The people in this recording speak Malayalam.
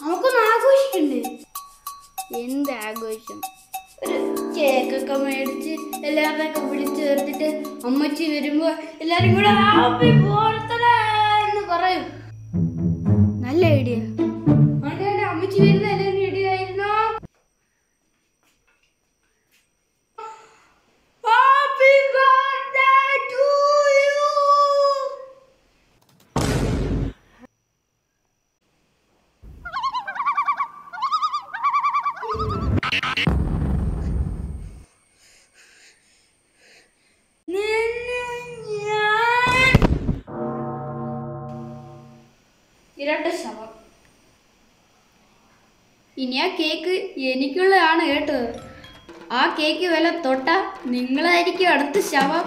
നമുക്കൊന്ന് ആഘോഷിക്കണ്ടേ? എന്ത് ആഘോഷം? ഒരു കേക്കൊക്കെ മേടിച്ച് എല്ലാവരെയൊക്കെ വിളിച്ചു ചേർത്തിട്ട് അമ്മച്ചി വരുമ്പോ എല്ലാരും കൂടെ ഹാപ്പി ബർത്ത്ഡേ ഇരട്ട ശവം. ഇനി ആ കേക്ക് എനിക്കുള്ളതാണ് കേട്ടോ. ആ കേക്ക് വില തൊട്ട നിങ്ങളായിരിക്കും അടുത്ത ശവം.